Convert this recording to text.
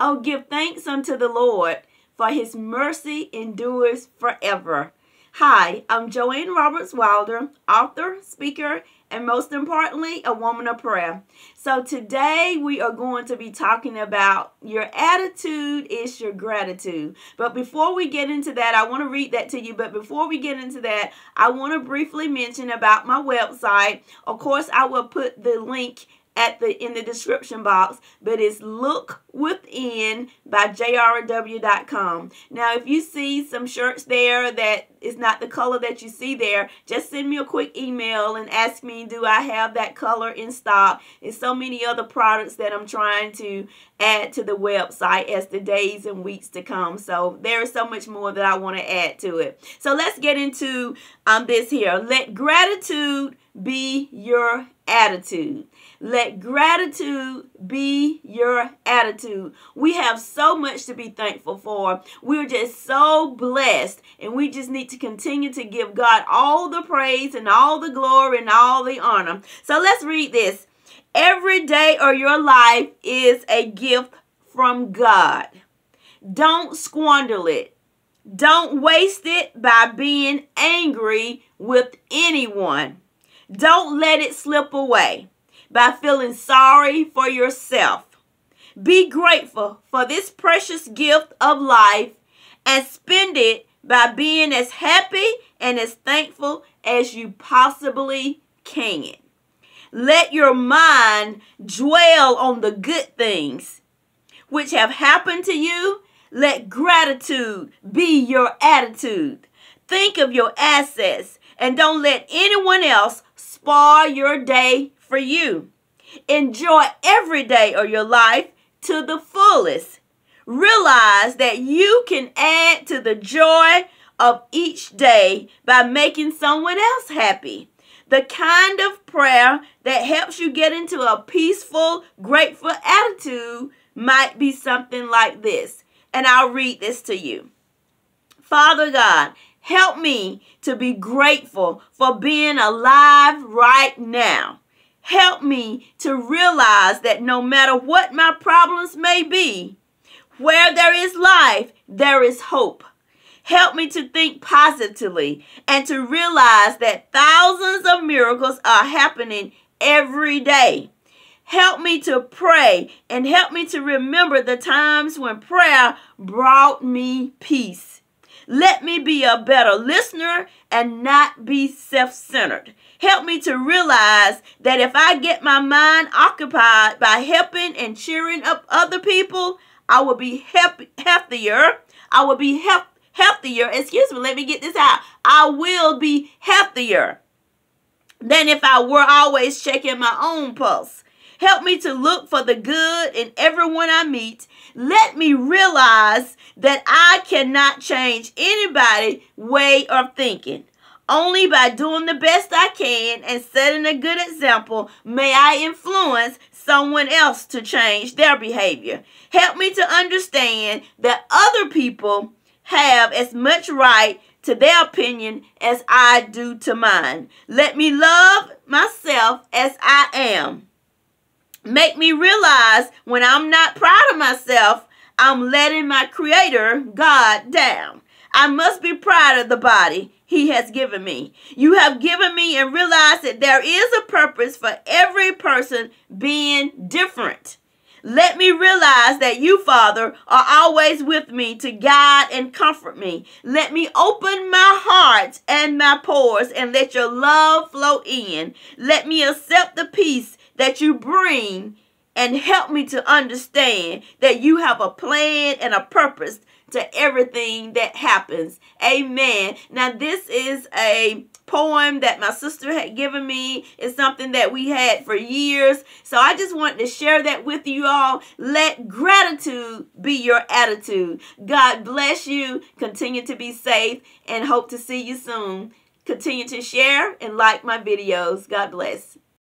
Oh, give thanks unto the Lord, for his mercy endures forever. Hi, I'm JoAnn Roberts Wilder, author, speaker, and most importantly, a woman of prayer. So today we are going to be talking about your attitude is your gratitude. But before we get into that, I want to read that to you. But before we get into that, I want to briefly mention about my website. Of course, I will put the link at the in the description box, but it's Look Within by jrw.com. Now, if you see some shirts there that is not the color that you see there, just send me a quick email and ask me, do I have that color in stock? There's so many other products that I'm trying to add to the website as the days and weeks to come. So there is so much more that I want to add to it. So let's get into um, this here. Let gratitude be your attitude. Let gratitude be your attitude. We have so much to be thankful for. We're just so blessed, and we just need to continue to give God all the praise and all the glory and all the honor. So let's read this. Every day of your life is a gift from God. Don't squander it. Don't waste it by being angry with anyone. Don't let it slip away by feeling sorry for yourself. Be grateful for this precious gift of life and spend it by being as happy and as thankful as you possibly can. Let your mind dwell on the good things which have happened to you. Let gratitude be your attitude. Think of your assets and don't let anyone else spoil your day for you. Enjoy every day of your life to the fullest. Realize that you can add to the joy of each day by making someone else happy. The kind of prayer that helps you get into a peaceful, grateful attitude might be something like this. And I'll read this to you. Father God, help me to be grateful for being alive right now. Help me to realize that no matter what my problems may be, where there is life, there is hope. Help me to think positively and to realize that thousands of miracles are happening every day. Help me to pray and help me to remember the times when prayer brought me peace. Let me be a better listener and not be self-centered. Help me to realize that if I get my mind occupied by helping and cheering up other people, I will be healthier. I will be health healthier. Excuse me, let me get this out. I will be healthier than if I were always checking my own pulse. Help me to look for the good in everyone I meet. Let me realize that I cannot change anybody's way of thinking. Only by doing the best I can and setting a good example may I influence someone else to change their behavior. Help me to understand that other people have as much right to their opinion as I do to mine. Let me love myself as I am. Make me realize when I'm not proud of myself, I'm letting my creator, God, down. I must be proud of the body he has given me. You have given me and realized that there is a purpose for every person being different. Let me realize that you, Father, are always with me to guide and comfort me. Let me open my heart and my pores and let your love flow in. Let me accept the peace that you bring and help me to understand that you have a plan and a purpose to everything that happens. Amen. Now, this is a poem that my sister had given me. It's something that we had for years. So I just wanted to share that with you all. Let gratitude be your attitude. God bless you. Continue to be safe and hope to see you soon. Continue to share and like my videos. God bless.